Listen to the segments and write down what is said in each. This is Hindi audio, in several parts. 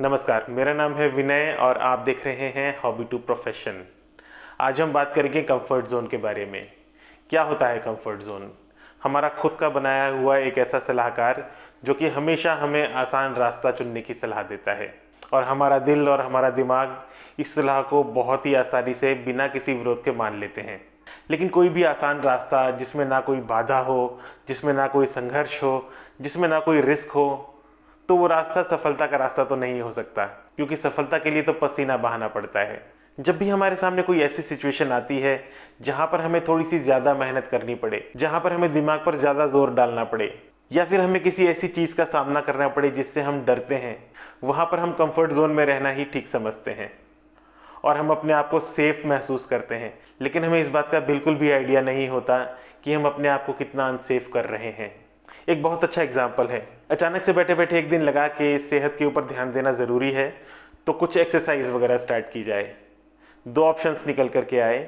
नमस्कार, मेरा नाम है विनय और आप देख रहे हैं हॉबी टू प्रोफेशन आज हम बात करेंगे कंफर्ट जोन के बारे में। क्या होता है कंफर्ट जोन हमारा खुद का बनाया हुआ एक ऐसा सलाहकार जो कि हमेशा हमें आसान रास्ता चुनने की सलाह देता है। और हमारा दिल और हमारा दिमाग इस सलाह को बहुत ही आसानी से बिना किसी विरोध के मान लेते हैं। लेकिन कोई भी आसान रास्ता जिसमें ना कोई बाधा हो, जिसमें ना कोई संघर्ष हो, जिसमें ना कोई रिस्क हो तो वो रास्ता सफलता का रास्ता तो नहीं हो सकता, क्योंकि सफलता के लिए तो पसीना बहाना पड़ता है। जब भी हमारे सामने कोई ऐसी सिचुएशन आती है, जहाँ पर हमें थोड़ी सी ज़्यादा मेहनत करनी पड़े, जहाँ पर हमें दिमाग पर ज़्यादा ज़ोर डालना पड़े, या फिर हमें किसी ऐसी चीज़ का सामना करना पड़े जिससे हम डरते हैं, वहाँ पर हम कंफर्ट जोन में रहना ही ठीक समझते हैं। और हम अपने आप को सेफ़ महसूस करते हैं, लेकिन हमें इस बात का बिल्कुल भी आइडिया नहीं होता कि हम अपने आप को कितना अनसेफ कर रहे हैं। एक बहुत अच्छा एग्ज़ाम्पल है। अचानक से बैठे बैठे एक दिन लगा के सेहत के ऊपर ध्यान देना ज़रूरी है तो कुछ एक्सरसाइज वगैरह स्टार्ट की जाए। दो ऑप्शंस निकल करके आए।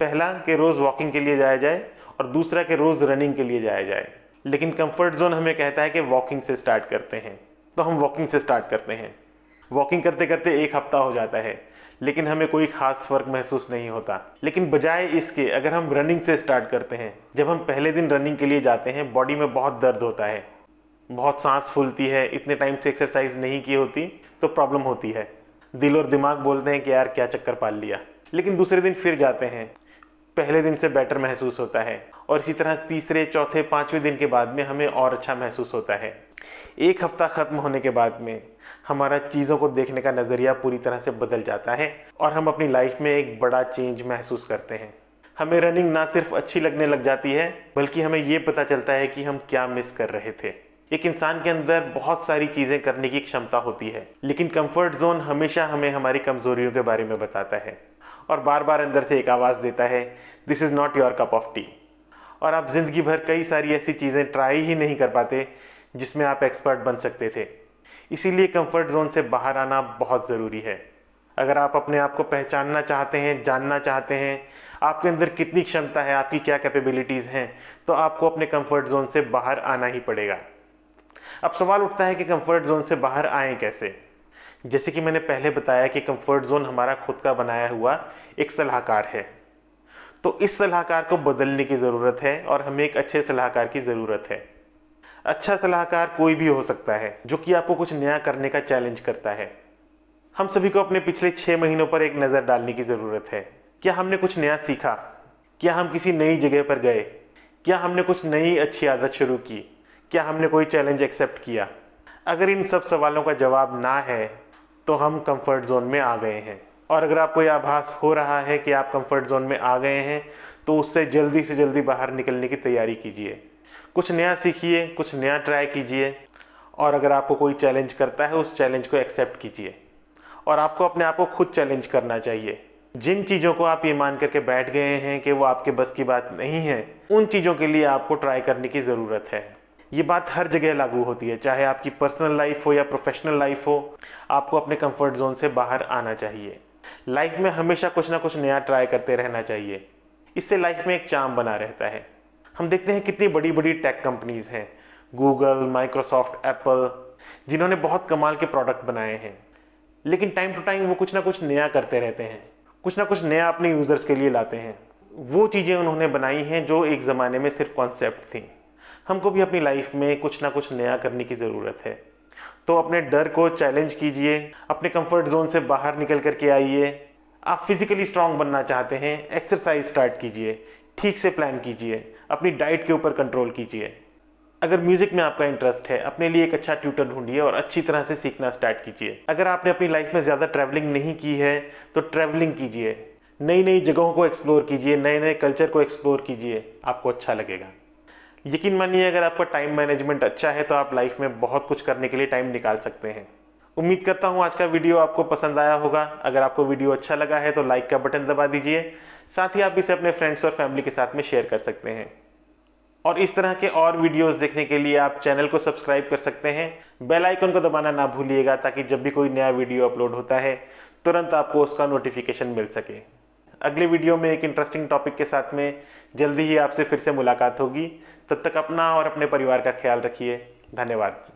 पहला, कि रोज़ वॉकिंग के लिए जाया जाए और दूसरा, कि रोज़ रनिंग के लिए जाया जाए। लेकिन कंफर्ट जोन हमें कहता है कि वॉकिंग से स्टार्ट करते हैं। तो हम वॉकिंग से स्टार्ट करते हैं। वॉकिंग करते करते एक हफ़्ता हो जाता है। लेकिन हमें कोई खास फ़र्क महसूस नहीं होता। लेकिन बजाय इसके, अगर हम रनिंग से स्टार्ट करते हैं, जब हम पहले दिन रनिंग के लिए जाते हैं बॉडी में बहुत दर्द होता है। बहुत सांस फूलती है, इतने टाइम से एक्सरसाइज नहीं की होती तो प्रॉब्लम होती है। दिल और दिमाग बोलते हैं कि यार क्या चक्कर पाल लिया। लेकिन दूसरे दिन फिर जाते हैं। पहले दिन से बेटर महसूस होता है। और इसी तरह तीसरे, चौथे, पाँचवें दिन के बाद में हमें और अच्छा महसूस होता है। एक हफ़्ता खत्म होने के बाद में हमारा चीज़ों को देखने का नज़रिया पूरी तरह से बदल जाता है और हम अपनी लाइफ में एक बड़ा चेंज महसूस करते हैं। हमें रनिंग ना सिर्फ़ अच्छी लगने लग जाती है, बल्कि हमें ये पता चलता है कि हम क्या मिस कर रहे थे। एक इंसान के अंदर बहुत सारी चीज़ें करने की क्षमता होती है, लेकिन कंफर्ट जोन हमेशा हमें हमारी कमजोरियों के बारे में बताता है और बार बार अंदर से एक आवाज़ देता है this is not your cup of tea और आप ज़िंदगी भर कई सारी ऐसी चीज़ें ट्राई ही नहीं कर पाते जिसमें आप एक्सपर्ट बन सकते थे। इसीलिए कंफर्ट जोन से बाहर आना बहुत ज़रूरी है। अगर आप अपने आप को पहचानना चाहते हैं, जानना चाहते हैं, आपके अंदर कितनी क्षमता है, आपकी क्या कैपेबिलिटीज़ हैं तो आपको अपने कंफर्ट जोन से बाहर आना ही पड़ेगा। अब सवाल उठता है कि कंफर्ट जोन से बाहर आएँ कैसे? जैसे कि मैंने पहले बताया कि कंफर्ट जोन हमारा खुद का बनाया हुआ एक सलाहकार है। तो इस सलाहकार को बदलने की ज़रूरत है और हमें एक अच्छे सलाहकार की ज़रूरत है। अच्छा सलाहकार कोई भी हो सकता है, जो कि आपको कुछ नया करने का चैलेंज करता है। हम सभी को अपने पिछले छह महीनों पर एक नज़र डालने की ज़रूरत है। क्या हमने कुछ नया सीखा? क्या हम किसी नई जगह पर गए? क्या हमने कुछ नई अच्छी आदत शुरू की? क्या हमने कोई चैलेंज एक्सेप्ट किया? अगर इन सब सवालों का जवाब ना है तो हम कंफर्ट जोन में आ गए हैं। और अगर आपको यह आभास हो रहा है कि आप कंफर्ट जोन में आ गए हैं तो उससे जल्दी से जल्दी बाहर निकलने की तैयारी कीजिए। कुछ नया सीखिए, कुछ नया ट्राई कीजिए और अगर आपको कोई चैलेंज करता है, उस चैलेंज को एक्सेप्ट कीजिए और आपको अपने आप को खुद चैलेंज करना चाहिए। जिन चीज़ों को आप ये मान करके बैठ गए हैं कि वो आपके बस की बात नहीं है, उन चीज़ों के लिए आपको ट्राई करने की ज़रूरत है। ये बात हर जगह लागू होती है, चाहे आपकी पर्सनल लाइफ हो या प्रोफेशनल लाइफ हो, आपको अपने कंफर्ट जोन से बाहर आना चाहिए। लाइफ में हमेशा कुछ ना कुछ नया ट्राई करते रहना चाहिए। इससे लाइफ में एक चाम बना रहता है। हम देखते हैं कितनी बड़ी बड़ी टेक कंपनीज़ हैं। गूगल माइक्रोसॉफ्ट एप्पल जिन्होंने बहुत कमाल के प्रोडक्ट बनाए हैं। लेकिन टाइम टू टाइम वो कुछ ना कुछ नया करते रहते हैं। कुछ ना कुछ नया अपने यूज़र्स के लिए लाते हैं। वो चीज़ें उन्होंने बनाई हैं जो एक ज़माने में सिर्फ़ कॉन्सेप्ट थी। हमको भी अपनी लाइफ में कुछ ना कुछ नया करने की ज़रूरत है। तो अपने डर को चैलेंज कीजिए, अपने कंफर्ट जोन से बाहर निकल करके आइए। आप फिजिकली स्ट्रांग बनना चाहते हैं एक्सरसाइज स्टार्ट कीजिए, ठीक से प्लान कीजिए। अपनी डाइट के ऊपर कंट्रोल कीजिए। अगर म्यूज़िक में आपका इंटरेस्ट है, अपने लिए एक अच्छा ट्यूटर ढूंढिए और अच्छी तरह से सीखना स्टार्ट कीजिए। अगर आपने अपनी लाइफ में ज़्यादा ट्रैवलिंग नहीं की है तो ट्रैवलिंग कीजिए। नई नई जगहों को एक्सप्लोर कीजिए नए नए कल्चर को एक्सप्लोर कीजिए। आपको अच्छा लगेगा। यकीन मानिए, अगर आपका टाइम मैनेजमेंट अच्छा है तो आप लाइफ में बहुत कुछ करने के लिए टाइम निकाल सकते हैं। उम्मीद करता हूँ आज का वीडियो आपको पसंद आया होगा। अगर आपको वीडियो अच्छा लगा है तो लाइक का बटन दबा दीजिए। साथ ही आप इसे अपने फ्रेंड्स और फैमिली के साथ में शेयर कर सकते हैं। और इस तरह के और वीडियोस देखने के लिए आप चैनल को सब्सक्राइब कर सकते हैं। बेल आइकन को दबाना ना भूलिएगा ताकि जब भी कोई नया वीडियो अपलोड होता है, तुरंत आपको उसका नोटिफिकेशन मिल सके। अगले वीडियो में एक इंटरेस्टिंग टॉपिक के साथ में जल्दी ही आपसे फिर से मुलाकात होगी। तब तक अपना और अपने परिवार का ख्याल रखिए। धन्यवाद।